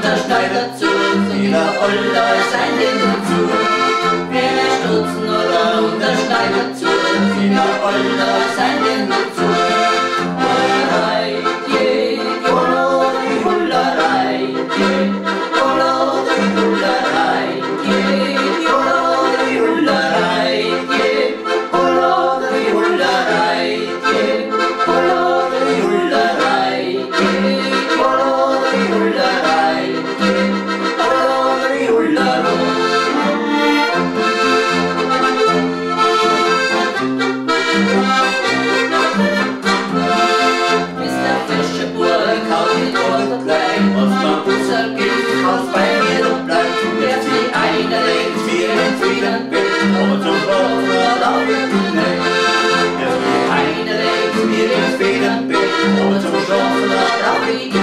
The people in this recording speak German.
Unterschneider zu, so wie der Oller sein Leben Om het te verzorgen dat